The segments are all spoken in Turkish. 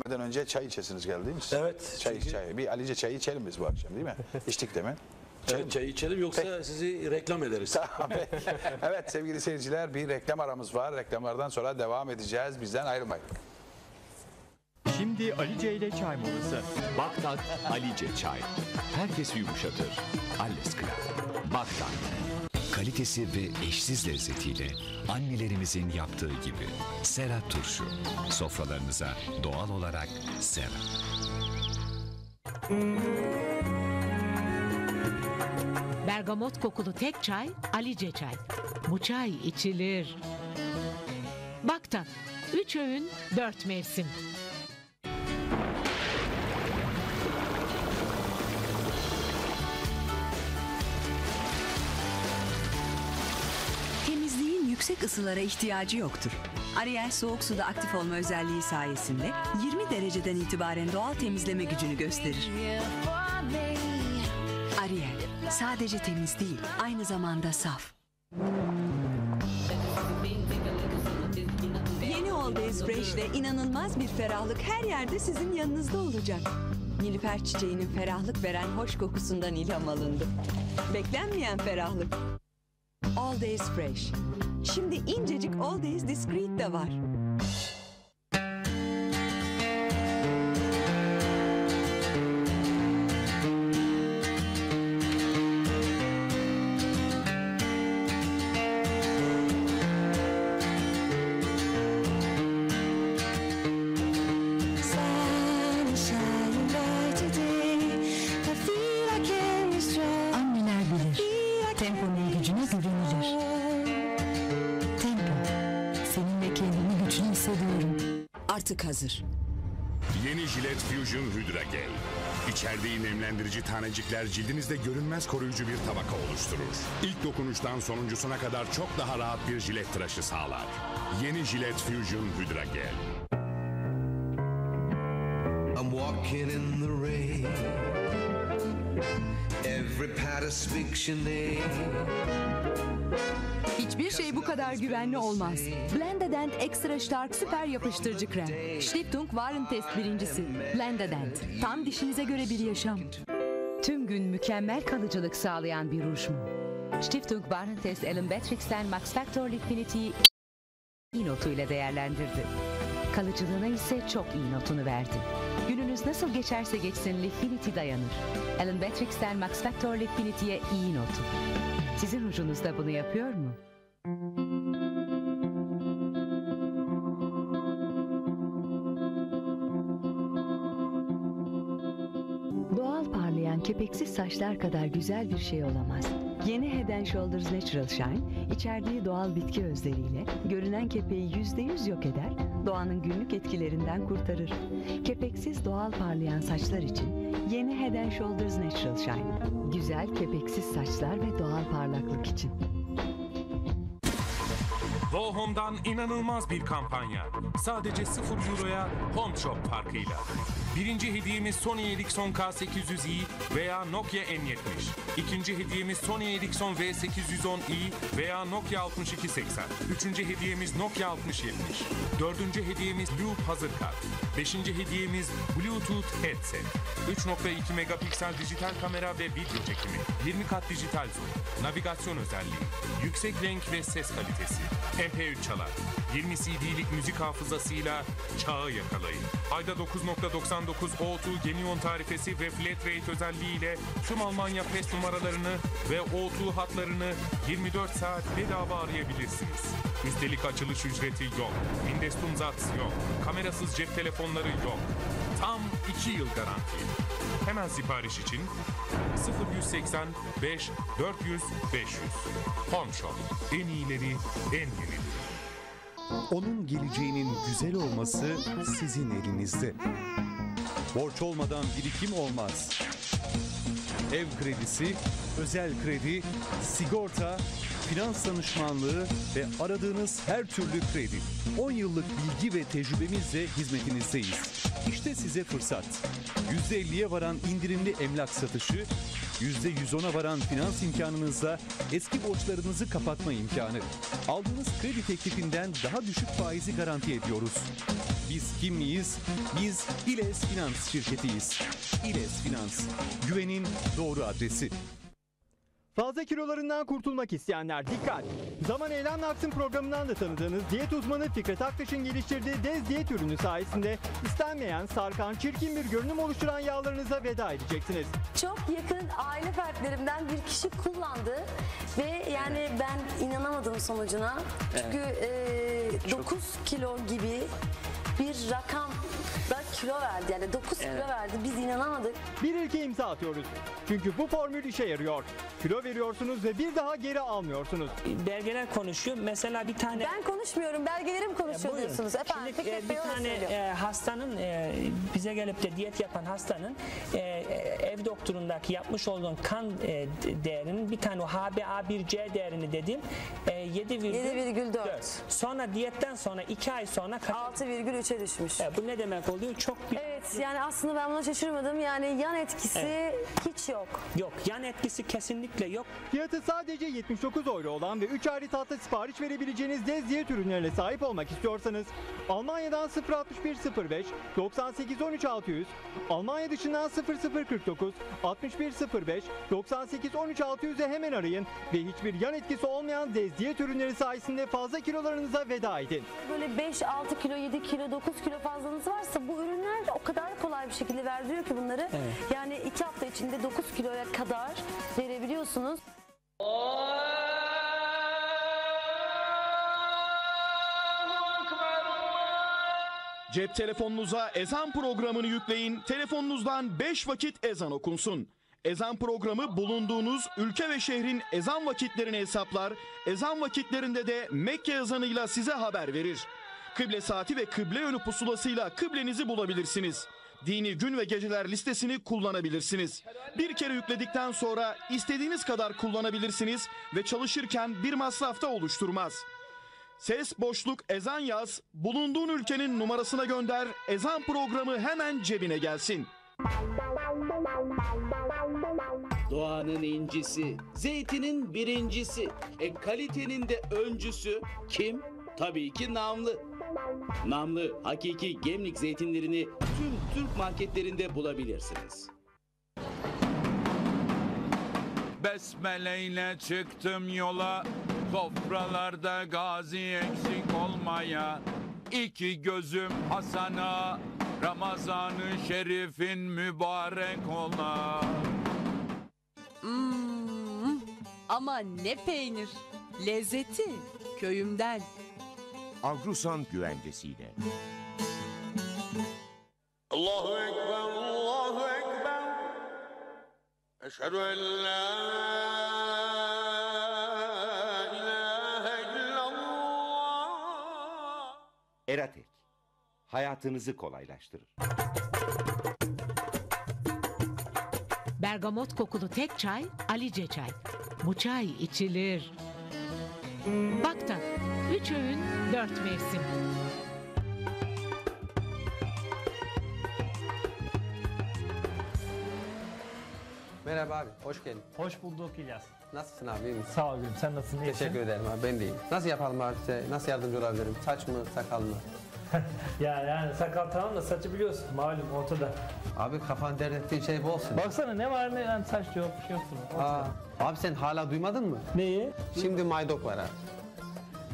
Gitmeden önce çay içesiniz geldi değil mi? siz? Evet, Çay, çünkü- çay. Bir Alice çayı içelim biz bu akşam değil mi? İçtik demin. Evet, çay içelim yoksa sizi reklam ederiz. Tamam, peki. evet sevgili seyirciler bir reklam aramız var. Reklamlardan sonra devam edeceğiz. Bizden ayrılmayın. Şimdi Alice ile çay molası. Bagdat Alice Çay. Herkesi yumuşatır. Alles klar. Bagdat. Kalitesi ve eşsiz lezzetiyle annelerimizin yaptığı gibi. Serhat Turşu. Sofralarınıza doğal olarak Serhat. Bergamot kokulu tek çay Alice çay. Bu çay içilir. Baktan. Üç öğün, dört mevsim. Yüksek ısılara ihtiyacı yoktur. Ariel soğuk suda aktif olma özelliği sayesinde 20 dereceden itibaren doğal temizleme gücünü gösterir. Ariel sadece temiz değil, aynı zamanda saf. Yeni Always Fresh ile inanılmaz bir ferahlık her yerde sizin yanınızda olacak. Nilüfer çiçeğinin ferahlık veren hoş kokusundan ilham alındı. Beklenmeyen ferahlık. All Days Fresh. Şimdi incecik All Days Discreet de var. Anneler bilir. Temponun gücüne güvenilir. Artık hazır. Yeni Gillette Fusion Hydra Gel. İçerdiği nemlendirici tanecikler cildinizde görünmez koruyucu bir tabaka oluşturur. İlk dokunuştan sonuncusuna kadar çok daha rahat bir jilet tıraşı sağlar. Yeni Gillette Fusion Hydra Gel. I'm walking in the rain. Every part of fiction. Hiçbir şey bu kadar güvenli olmaz. Blendedent Extra Stark Süper Yapıştırıcı Krem. Stiftung Warentest birincisi. Blendedent. Tam dişinize göre bir yaşam. Tüm gün mükemmel kalıcılık sağlayan bir ruj mu? Stiftung Warentest Ellen Beatrix'ten Max Factor Infinity'yi iyi notuyla değerlendirdi. Kalıcılığına ise çok iyi notunu verdi. Gününüz nasıl geçerse geçsin Lifinity dayanır. Ellen Beatrix'ten Max Factor Infinity'ye iyi notu. Sizin rujunuz da bunu yapıyor mu? Doğal parlayan kepeksiz saçlar kadar güzel bir şey olamaz. Yeni Head Shoulders Natural Shine, içerdiği doğal bitki özleriyle görünen kepeği %100 yok eder, doğanın günlük etkilerinden kurtarır. Kepeksiz doğal parlayan saçlar için yeni Head Shoulders Natural Shine. Güzel kepeksiz saçlar ve doğal parlaklık için. Wohome'dan inanılmaz bir kampanya. Sadece 0 euroya Home Shop farkıyla. Birinci hediyemiz Sony Ericsson K800i veya Nokia N70. İkinci hediyemiz Sony Ericsson V810i veya Nokia 6280. Üçüncü hediyemiz Nokia 6070. Dördüncü hediyemiz Loop hazır kart. Beşinci hediyemiz Bluetooth headset. 3.2 megapiksel dijital kamera ve video çekimi. 20 kat dijital zoom. Navigasyon özelliği. Yüksek renk ve ses kalitesi. MP3 çalar. 20 CD'lik müzik hafızasıyla çağı yakalayın. Ayda 9.99 O2 Genion tarifesi ve flat rate özelliğiyle tüm Almanya PES numaralarını ve O2 hatlarını 24 saat bedava arayabilirsiniz. Üstelik açılış ücreti yok. Mindestumsatz yok. Kamerasız cep telefonları yok. Tam 2 yıl garanti. Hemen sipariş için 0180 5 400 500. Home. En iyileri, en yenileri. Onun geleceğinin güzel olması sizin elinizde. Borç olmadan birikim olmaz. Ev kredisi, özel kredi, sigorta, finans danışmanlığı ve aradığınız her türlü kredi. 10 yıllık bilgi ve tecrübemizle hizmetinizdeyiz. İşte size fırsat. %50'ye varan indirimli emlak satışı, %110'a varan finans imkanınızla eski borçlarınızı kapatma imkanı. Aldığınız kredi teklifinden daha düşük faizi garanti ediyoruz. Biz kim miyiz? Biz İles Finans şirketiyiz. İles Finans. Güvenin doğru adresi. Fazla kilolarından kurtulmak isteyenler dikkat! Zaman Eylem Aksın programından da tanıdığınız diyet uzmanı Fikret Aktaş'ın geliştirdiği Dez diyet ürünü sayesinde istenmeyen, sarkan, çirkin bir görünüm oluşturan yağlarınıza veda edeceksiniz. Çok yakın aile fertlerimden bir kişi kullandı ve yani ben inanamadım sonucuna. Çünkü e, 9 kilo gibi bir rakam kilo verdi. Yani 9 kilo verdi. Biz inanamadık. Bir ilke imza atıyoruz. Çünkü bu formül işe yarıyor. Kilo veriyorsunuz ve bir daha geri almıyorsunuz. Belgeler konuşuyor. Mesela bir tane... Ben konuşmuyorum. Belgelerim konuşuyor Buyurun. diyorsunuz. Efendim Şimdi, e, bir tane e, hastanın e, bize gelip de diyet yapan hastanın e, e, ev doktorundaki yapmış olduğun kan e, de- değerinin bir tane o HbA1c değerini dediğim e, 7,4. Sonra diyetten sonra 2 ay sonra 6,3'e düşmüş. E, bu ne demek oluyor? Çok bir Evet yani aslında ben buna şaşırmadım. Yani yan etkisi Evet. hiç yok. yok. Yan etkisi kesinlikle yok. Fiyatı sadece 79 euro olan ve 3 ayrı tatlı sipariş verebileceğiniz Dez diyet ürünlerine sahip olmak istiyorsanız Almanya'dan 06105 98 13 600, Almanya dışından 0049 6105 98 13 600'e hemen arayın ve hiçbir yan etkisi olmayan Dez diyet ürünleri sayesinde fazla kilolarınıza veda edin. Böyle 5, 6 kilo, 7 kilo, 9 kilo fazlanız varsa bu ürünler o kadar kolay bir şekilde verdiriyor ki bunları. Evet. Yani 2 hafta içinde 9 kiloya kadar verebiliyorsunuz. Cep telefonunuza ezan programını yükleyin. Telefonunuzdan 5 vakit ezan okunsun. Ezan programı bulunduğunuz ülke ve şehrin ezan vakitlerini hesaplar. Ezan vakitlerinde de Mekke ezanıyla size haber verir. Kıble saati ve kıble yönü pusulasıyla kıblenizi bulabilirsiniz. Dini gün ve geceler listesini kullanabilirsiniz. Bir kere yükledikten sonra istediğiniz kadar kullanabilirsiniz ve çalışırken bir masraf da oluşturmaz. Ses boşluk ezan yaz, bulunduğun ülkenin numarasına gönder, ezan programı hemen cebine gelsin. Doğanın incisi, zeytinin birincisi, e kalitenin de öncüsü kim? Tabii ki Namlı. Namlı hakiki gemlik zeytinlerini tüm Türk marketlerinde bulabilirsiniz. Besmeleyle çıktım yola Sofralarda gazi eksik olmaya İki gözüm Hasan'a Ramazanı şerifin mübarek ola Hmm, ama ne peynir. Lezzeti köyümden. Agrusan güvencesiyle. Allahu Ekber, Allahu Ekber Eşhedü en la ilahe illallah Eratek. Hayatınızı kolaylaştırır. Bergamot kokulu tek çay Alice çay. Bu çay içilir. Bakta 3 öğün 4 mevsim. Merhaba abi, hoş geldin. Hoş bulduk İlyas. Nasılsın abi, iyi misin? Sağ ol gülüm. Sen nasılsın? iyisin? Teşekkür ederim abi, ben de iyiyim. Nasıl yapalım abi size, nasıl yardımcı olabilirim? Saç mı, sakal mı? Ya yani sakal tamam da saçı biliyorsun malum ortada. Abi kafan dert ettiğin şey bu olsun. Baksana ne var ne yani saç yok bir şey yok. bunun. Aa, abi sen hala duymadın mı? Neyi? Şimdi maydok var abi.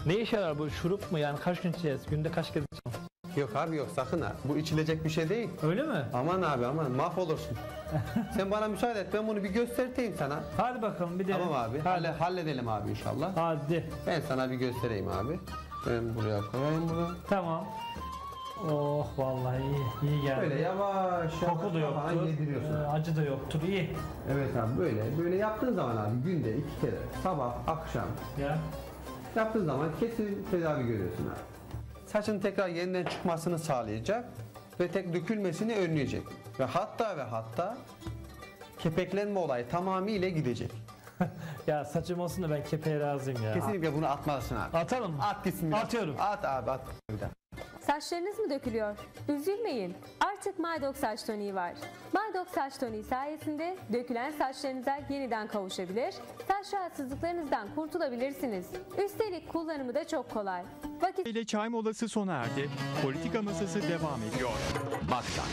Ne işe yarar bu şurup mu yani kaç gün içeceğiz? Günde kaç kez içeceğiz? Yok abi yok sakın ha. Bu içilecek bir şey değil. Öyle mi? Aman abi aman mahvolursun. sen bana müsaade et ben bunu bir göstereyim sana. Hadi bakalım bir de. Tamam abi halle, halledelim abi inşallah. Hadi. Ben sana bir göstereyim abi. Ben buraya koyayım bunu. Tamam. Oh vallahi iyi, iyi geldi. Böyle yavaş yavaş Koku da yoktur. yediriyorsun. e, acı da yoktur. iyi. Evet abi böyle böyle yaptığın zaman abi günde iki kere sabah akşam Ya. Yaptığın zaman kesin tedavi görüyorsun abi. Saçın tekrar yeniden çıkmasını sağlayacak ve tek dökülmesini önleyecek. Ve hatta ve hatta kepeklenme olayı tamamıyla gidecek. Ya saçım olsun da ben kepeğe razıyım ya. Kesinlikle bunu atmalısın abi. Atalım mı? At gitsin. Atıyorum. At abi at. Bir. Saçlarınız mı dökülüyor? Üzülmeyin. Artık Maydox saç toniği var. Maydox saç toniği sayesinde dökülen saçlarınıza yeniden kavuşabilir, saç rahatsızlıklarınızdan kurtulabilirsiniz. Üstelik kullanımı da çok kolay. Vakit ile çay molası sona erdi. Politika masası devam ediyor. Baktan